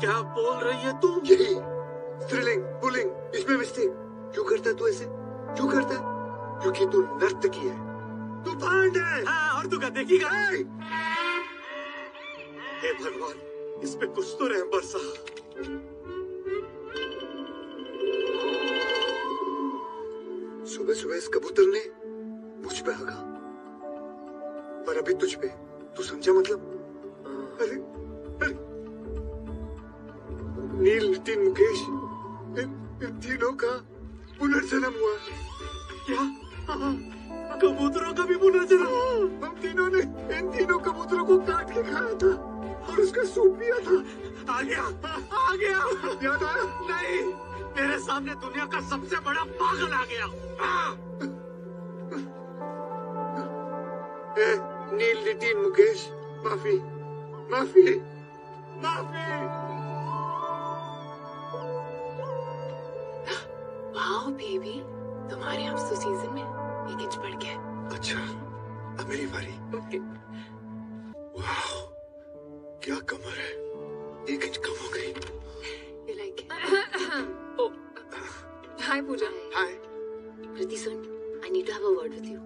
क्या बोल रही है तू? यही। थ्रिलिंग पुलिंग इसमें मिस्टेक क्यों करता तू ऐसे? क्यों करता क्योंकि तू नर्तकी है। तू भांड है। हाँ और तू क्या देखेगा ए! हे भगवान इस पे कुछ तो रहम बरसा। सुबह सुबह इस कबूतर ने मुझ पे हगा। पर अभी तुझ पे। तू समझा मतलब? अरे अरे नील नितिन मुकेश इन, इन तीनों का पुनर्जन्म हुआ। क्या? हाँ, कबूतरों का भी पुनर्जन्म हम तीनों ने इन तीनों कबूतरों को काट के खाया था और उसका सूप पिया था। आ गया आ गया। याद आया? नहीं मेरे सामने दुनिया का सबसे बड़ा पागल आ गया। आ! ए, नील नितिन मुकेश माफ़ी माफ़ी। माफ़ी। वाओ बेबी तुम्हारे अब तो सीज़न में एक इंच बढ़ गया अच्छा अब मेरी बारी। वाह क्या कमर है। एक इंच कम हो गई। You like hi Pooja. Hi Kriti soon I need to have a word with you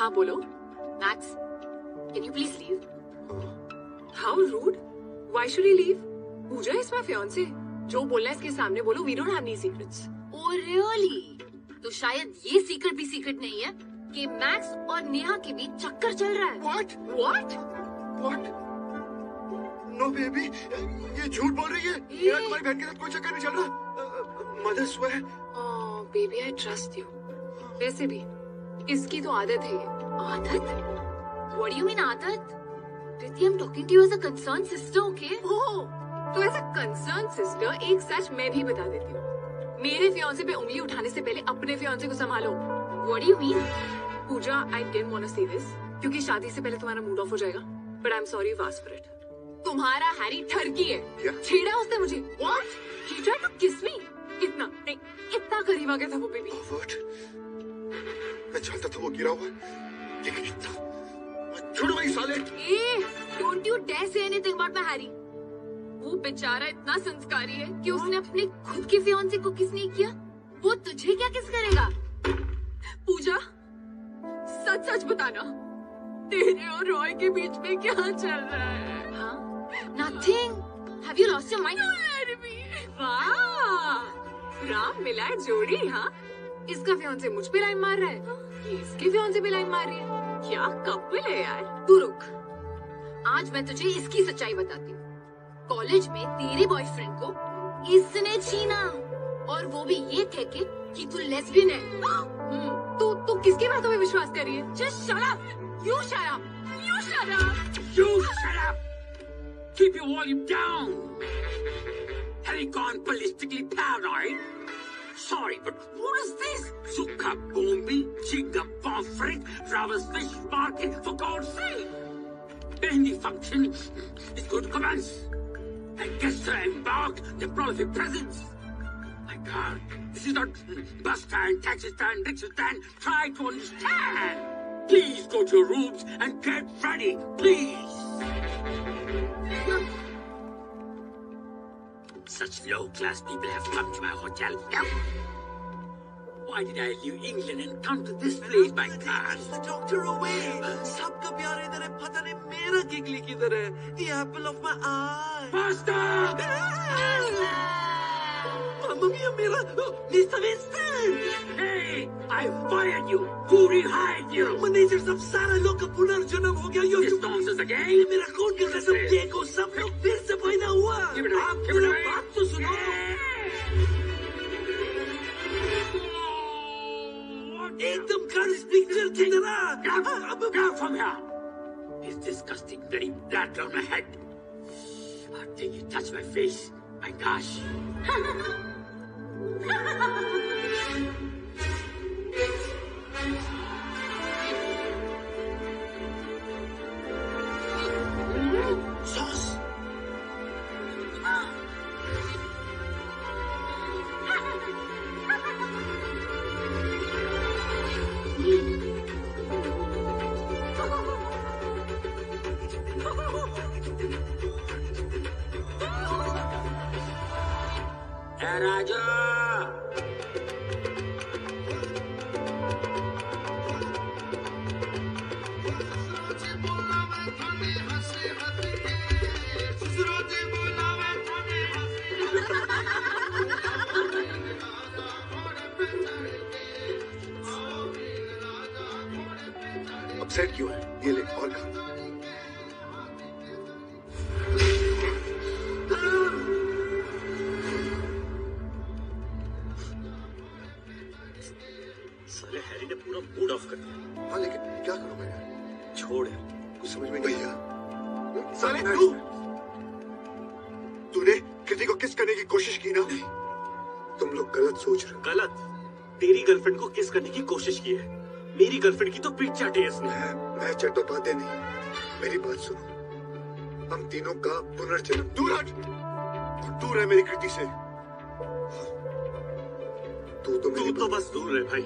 हाँ बोलो। Max can you please leave how rude why should he leave Pooja is my fiance जो बोलना है इसके सामने बोलो। We don't have any secrets oh really तो शायद ये सीक्रेट भी सीक्रेट नहीं है कि मैक्स और नेहा के बीच चक्कर चल रहा है। What what what no baby ये झूठ बोल रही है। मेरा तुम्हारी बहन के साथ कोई चक्कर नहीं चल रहा। Mother swear oh baby I trust you वैसे भी इसकी तो आदत है। आदत? व्हाट डू यू मीन आदत? Kriti I am talking to you as a concern sister okay oh तो ऐसा कंसर्न सिस्टर एक सच मैं भी बता देती हूँ। मेरे फियांसे पे उंगली उठाने से पहले अपने फियांसे को संभालो। What do you mean Pooja I didn't want to say this क्योंकि शादी से पहले तुम्हारा मूड ऑफ़ हो जाएगा। But I am sorry you asked for it तुम्हारा हैरी ठरकी है? छेड़ा उसने मुझे। व्हाट ही ट्राइड टू किस मी? इतना नहीं इतना करीब आ गया था वो बेबी व्हाट मैं जानता था वो गिरा हुआ। लेकिन इतना छोड़ो भाई साले। ए don't you dare say anything about my Harry वो बेचारा इतना संस्कारी है कि उसने अपने खुद के फियांसे को किस नहीं किया? वो तुझे क्या किस करेगा? पूजा सच सच बताना तेरे और रॉय के बीच में क्या चल रहा है? हाँ? Nothing have you lost your mind वाह! राम मिलाए जोड़ी हाँ? इसका फियांसे मुझ पे लाइन मार रहा है। ये इसके फियांसे पे लाइन मार रही है। क्या कपल है यार? तू रुक। आज मैं तुझे इसकी सच्चाई बताती हूँ। कॉलेज में तेरे बॉयफ्रेंड को इसने छीना। और वो भी ये कह के कि तू लेस्बियन है। हम्म, तो, तो तू तू किसके बातों में विश्वास कर रही है? Just shut up you shut up you shut up you shut up keep your volume down have you gone ballistically paranoid Sorry, but what is this? Zuka Bombi, Jigga Bonfrit, Rava's Fish Market, for God's sake! Any function is going to commence. And guests are embarked, the prolific presence. My God, this is not bus stand, taxi stand, rickshaw stand. Try to understand. Please go to your rooms and get ready, please. Such low-class people have come to my hotel. Why did I leave England and come to this place by car? Doctor ओवे सबका प्यार इधर है पता नहीं मेरा गिगली किधर है the Apple of my I Faster! Mummy मेरा mister Winston Hey, I fired you. Who rehired you? Manager सब सारा लोग का पुनर्जन्म हो गया यो This nonsense ये again? मेरा खून का कसम देखो सब लोग फिर से पैदा हुआ Give it away. आप Give it मेरा away. बात तो सुनो What? एकदम कर्ज पिक्चर की तरह Get, अब get from here! This disgusting bloody blood on my head. You touch my face? My gosh. Sauce Raja upset क्यों है? ये ले और खा गर्लफ्रेंड को किस करने की कोशिश की है? मेरी गर्लफ्रेंड की तो पीठ चाटी है इसने मैं मैं चट्टो पाते नहीं। मेरी बात सुनो। हम तीनों का पुनर्जन्म। दूर हट! दूर है मेरी कृति से। तू तो तू मेरी तो बस दूर रहे भाई।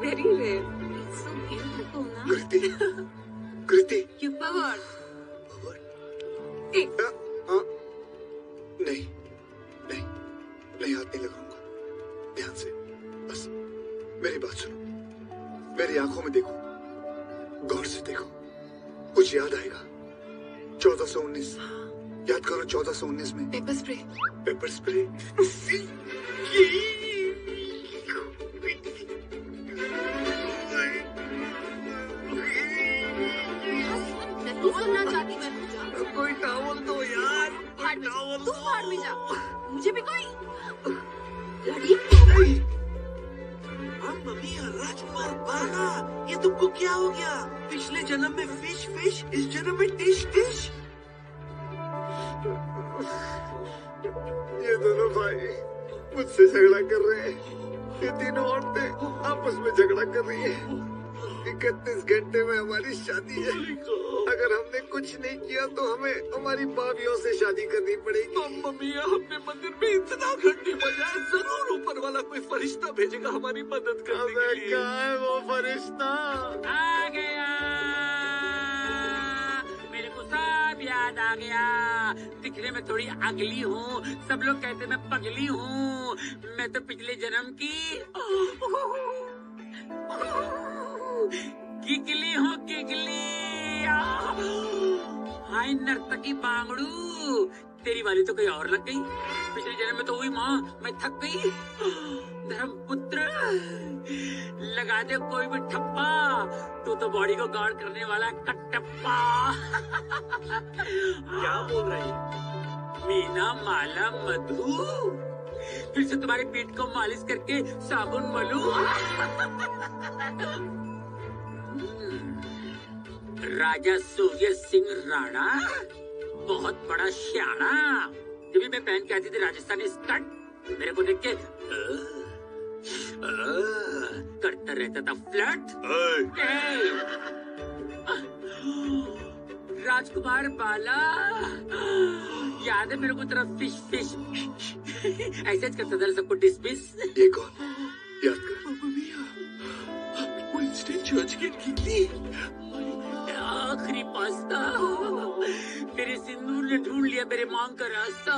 वेरी रेयर beautiful, ना? कृति। कृति। यू पावर आ, नहीं। नहीं। नहीं हाथ नहीं लगाऊँगा। ध्यान से। बस मेरी बात सुनो। मेरी आँखों में देखो। गौर से देखो। कुछ याद आएगा। चौदह सौ उन्नीस। याद करो चौदह सौ उन्नीस में। पेपर स्प्रे पेपर स्प्रे कोई टावल दो यार। तू भाड़ में जा। मुझे भी कोई। लड़ी तुमको क्या हो गया? पिछले जन्म में फ़िश फ़िश इस जन्म में टिश टिश ये दोनों भाई मुझसे झगड़ा कर रहे हैं। ये तीनों औरतें आपस में झगड़ा कर रही हैं। इकतीस घंटे में हमारी शादी है। अगर हमने कुछ नहीं किया तो हमें हमारी भाभीियों से शादी करनी पड़ेगी। तो मम्मी हमने मंदिर में इतना घंटे बजाए ज़रूर ऊपर वाला कोई फरिश्ता भेजेगा हमारी मदद करने के लिए। कहाँ है वो फरिश्ता? आ गया। मेरे को सब याद आ गया। दिखने में थोड़ी अगली हूँ। सब लोग कहते मैं पगली हूँ। मैं तो पिछले जन्म की गिगली हूँ गिगली हाय नर्तकी बांगड़ू, तेरी वाली तो कहीं और लग गई। पिछले जन्म में तो हुई माँ, मैं थक गई। धर्मपुत्र लगा दे कोई भी ठप्पा। तू तो बॉडी को गार्ड करने वाला कटप्पा। क्या बोल रही मीना, माला, मधु। फिर से तुम्हारे पीठ को मालिश करके साबुन मलू। राजा सूर्य सिंह राणा। बहुत बड़ा श्याणा। जब भी मैं पहन के आती थी राजस्थानी स्कर्ट। मेरे को देख के करता रहता था फ्लर्ट राजकुमार बाला याद है मेरे को तेरा फ़िश फ़िश ऐसे करता था सबको डिसमिस ये कौन? याद कर। विंस्टन चर्चिल की ली मेरे सिंदूर ने ढूंढ लिया मेरे मांग का रास्ता।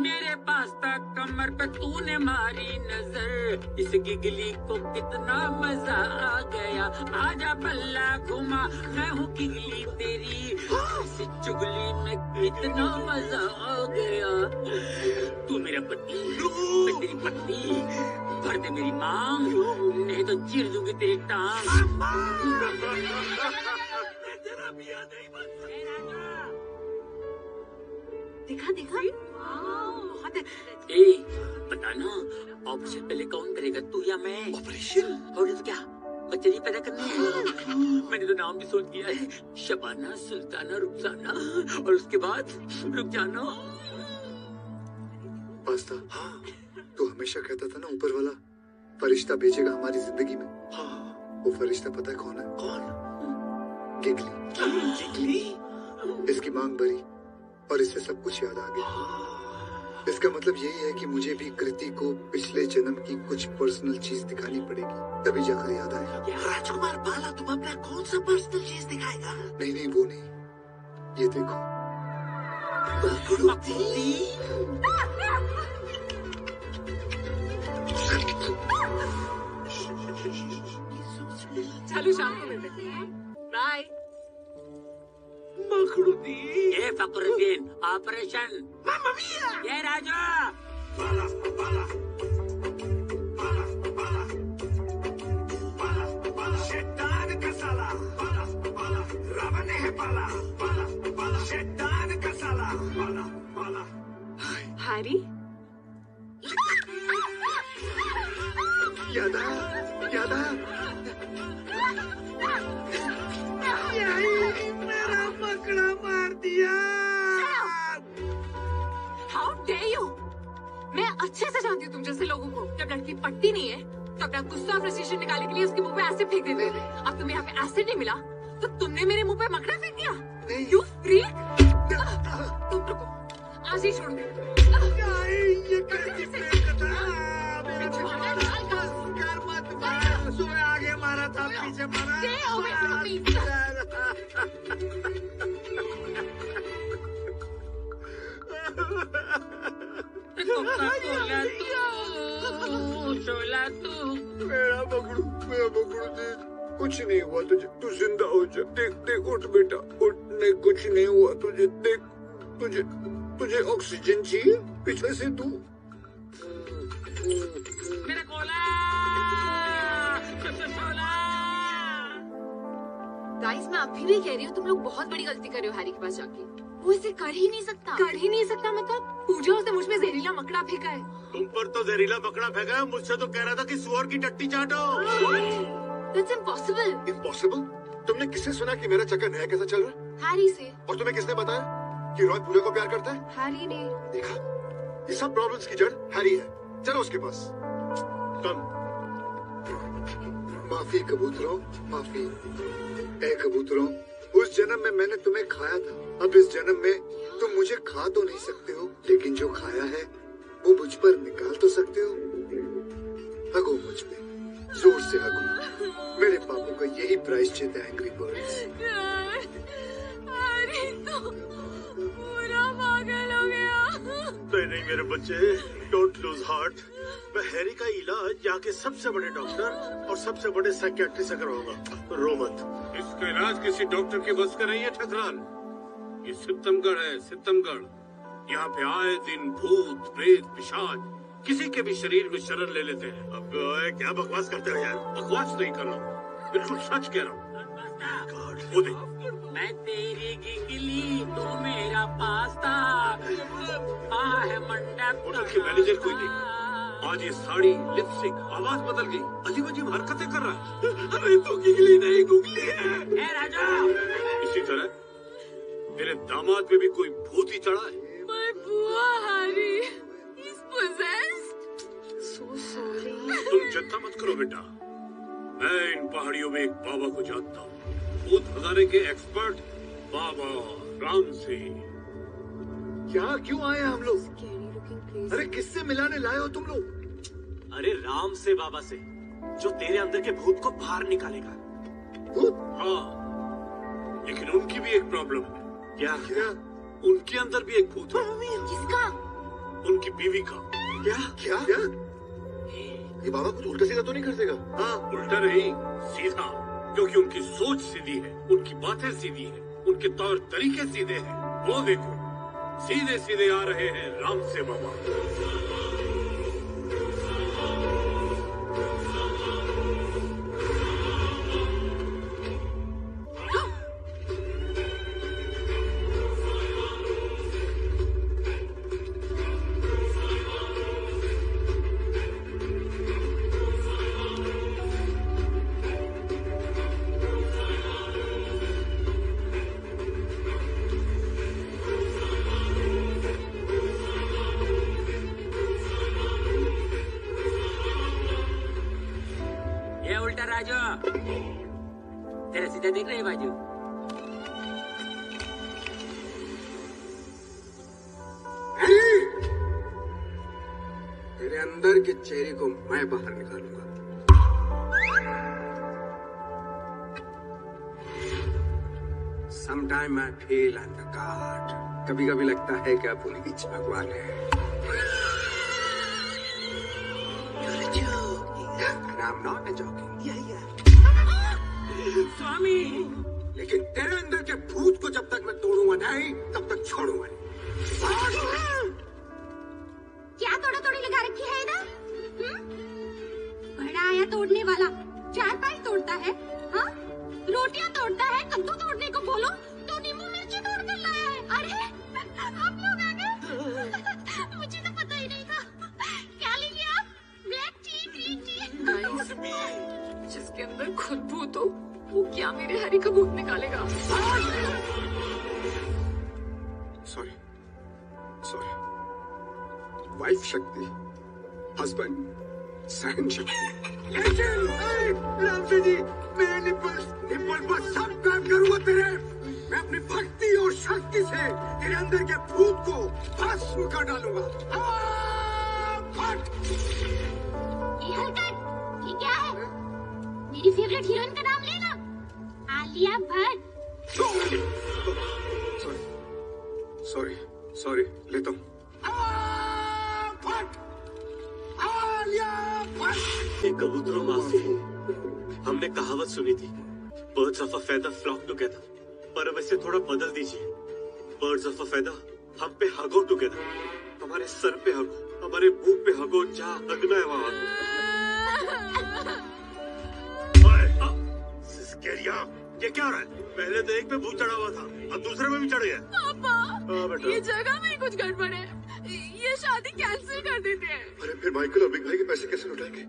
मेरे पास्ता कमर पे तूने मारी नज़र। इस गिगली को कितना मज़ा आ गया। आजा पल्ला घुमा, मैं हूँ गिगली तेरी। इस चुगली में कितना मज़ा आ गया। तू मेरा पति तेरी पत्नी। भर दे मेरी मांग, नहीं तो चीर दूँगी तेरी टांग। दिखा दिखा? बहुत ए बता ना ऑपरेशन पहले कौन करेगा तू या मैं? ऑपरेशन और ये तो क्या? बच्चे नहीं पैदा करने हैं। मैंने तो नाम भी सोच लिया है। शबाना सुल्ताना रुखसाना और उसके बाद रुक जाना। पास्ता। हाँ। तू हमेशा कहता था ना ऊपर वाला फरिश्ता भेजेगा हमारी ज़िंदगी में। हाँ। वो फरिश्ता पता है कौन है? कौन? गिगली जिगली इसकी मांग भरी और इससे सब कुछ याद आ गया। इसका मतलब यही है कि मुझे भी कृति को पिछले जन्म की कुछ पर्सनल चीज़ दिखानी पड़ेगी तभी जाकर याद आएगा। राजकुमार बाला तुम अपना कौन सा पर्सनल चीज़ दिखाएगा? नहीं नहीं वो नहीं। ये देखो। चलो शाम को मिलते हैं। मखड़ूती ये फकरुद्दीन ऑपरेशन ये राजू शैतान का साला रावण है पाला शैतान का साला हैरी यादा यादा तू मेरा मेरा देख कुछ नहीं हुआ तुझे। तू ज़िंदा हो जा। देख देख उठ बेटा उठ। नहीं कुछ नहीं हुआ तुझे। देख तुझे तुझे ऑक्सीजन चाहिए? पीछे से तू। मेरा कोला गाइस मैं अभी भी कह रही हूँ तुम लोग बहुत बड़ी गलती कर रहे हो हैरी के पास जाके। वो इसे कर ही नहीं सकता। कर ही नहीं सकता मतलब? पूजा उसने मुझमें जहरीला मकड़ा फेंका है। तुम पर तो जहरीला पकड़ा फेंका है मुझसे तो कह रहा था कि सुअर की टट्टी चाटो। दैट्स इम्पॉसिबल इम्पॉसिबल तुमने किससे सुना कि मेरा चक्कर नया कैसा चल रहा है? हैरी से। और तुम्हें किसने बताया कि रॉय पूरे को प्यार करता है? हैरी ने। देखा? ये सब प्रॉब्लम्स की जड़ हैरी है। चलो उसके पास। कम माफ़ी कबूतरों माफ़ी। ए कबूतरों उस जन्म में मैंने तुम्हें खाया था। अब इस जन्म में तुम मुझे खा तो नहीं सकते हो लेकिन जो खाया है वो मुझ पर निकाल तो सकते हो। हगो मुझ पे ज़ोर से हगो। मेरे पापों का यही प्रायश्चित है एंग्री बर्ड्स हैरी तो पूरा पागल हो गया। नहीं नहीं मेरे बच्चे डोंट लूज हार्ट मैं हैरी का इलाज जाके सबसे बड़े डॉक्टर और सबसे बड़े साइकियाट्रिस्ट से करवाऊँगा। रो मत। इसका इलाज किसी डॉक्टर की बस का नहीं है ठकराल ये सितमगढ़ है सितमगढ़। यहाँ पे आए दिन भूत प्रेत पिशाच किसी के भी शरीर में शरण ले लेते हैं। अब क्या बकवास करते हो यार? बकवास नहीं कर रहा हूँ। बिल्कुल सच कह रहा हूँ। मैं तेरी गिगली तू मेरा पास्ता। आ है मंडप होटल के मैनेजर कोई नहीं। आज ये साड़ी लिपस्टिक आवाज़ बदल गई। अजीब अजीब हरकतें कर रहा है। अरे तू गिगली नहीं गुगली है। ए राजा! इसी तरह मेरे दामाद में भी कोई भूत ही चढ़ा है. तुम चिंता मत करो बेटा। मैं इन पहाड़ियों में एक बाबा को जानता हूँ। भूत भगाने के एक्सपर्ट बाबा राम सिंह क्या क्यों आए हम लोग? अरे किससे मिलाने लाए हो तुम लोग? अरे राम से बाबा से जो तेरे अंदर के भूत को बाहर निकालेगा। भूत? हाँ। लेकिन उनकी भी एक प्रॉब्लम है। क्या? क्या? उनके अंदर भी एक भूत है। किसका? उनकी बीवी का। क्या? क्या? क्या? ये बाबा कुछ उल्टा सीधा तो नहीं कर देगा? हाँ उल्टा नहीं सीधा। क्योंकि उनकी सोच सीधी है उनकी बातें सीधी है उनके तौर तरीके सीधे हैं। वो देखो सीधे सीधे आ रहे हैं राम से बाबा। तेरा सीधा देख रहे बाजू तेरे अंदर के चेहरे को मैं बाहर निकालूँगा Sometime I feel I'm the god. कभी कभी लगता है कि पुनीत भगवान है And I'm not a joking. स्वामी। लेकिन तेरे अंदर के भूत को जब तक मैं तोड़ूँगा नहीं तब तक छोड़ूँगा नहीं। क्या तोड़ा तोड़ी लगा रखी है इधर? हम्म? बड़ा आया तोड़ने वाला। चार पाई तोड़ता है। मेरे हरी का भूत निकालेगा। सॉरी सॉरी वाइफ शक्ति हस्बैंड सहन शक्ति लेकिन जी मेरे निपल्स निपल पर सब काम करूँगा तेरे। मैं अपनी भक्ति और शक्ति से तेरे अंदर के भूत को भस्म कर डालूँगा। आ, ये क्या है? मेरी फेवरेट हीरोइन का नाम लेना Alia Bhatt sorry sorry sorry लेता हूँ। कबूतरों माफ़ी। हमने कहावत सुनी थी। Birds of a feather flock together पर अब इसे थोड़ा बदल दीजिए। बर्ड्स ऑफ़ अ फेदर हम पे हगो टुगेदर हमारे सर पे हगो। हमारे मुँह पे हगो जहाँ हगना है वहाँ हगो। आ, सिस्केरिया, ये क्या हो रहा है? पहले तो एक पे भूत चढ़ा हुआ था अब दूसरे में भी चढ़ गया। पापा हाँ, ये जगह में कुछ गड़बड़ है। ये शादी कैंसिल कर देते हैं। अरे फिर माइकल और बिग भाई के पैसे कैसे लौटाएँगे?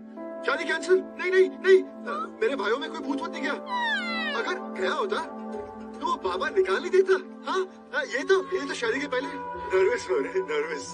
शादी कैंसिल नहीं नहीं नहीं। अ, मेरे भाइयों में कोई भूत वूत नहीं गया अगर गया होता तो वो बाबा निकाल ही देता। हाँ हाँ, ये तो ये तो शादी के पहले। नर्वस हो रहे नर्वस